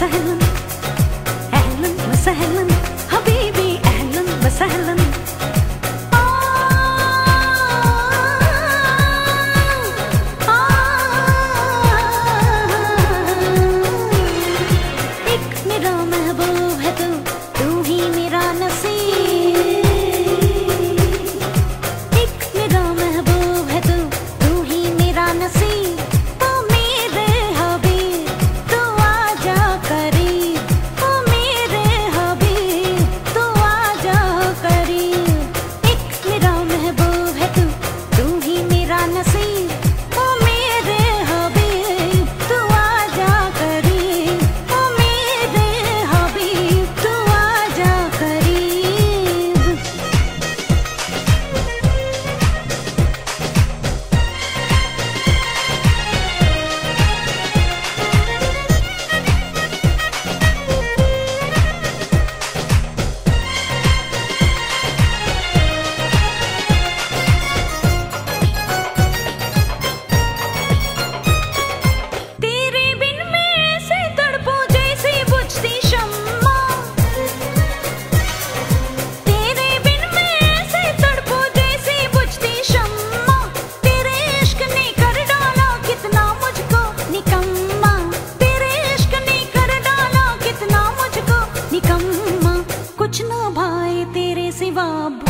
وسهلا اهلا وسهلا حبيبي اهلا وسهلا एक मेरा महबूब Mabu.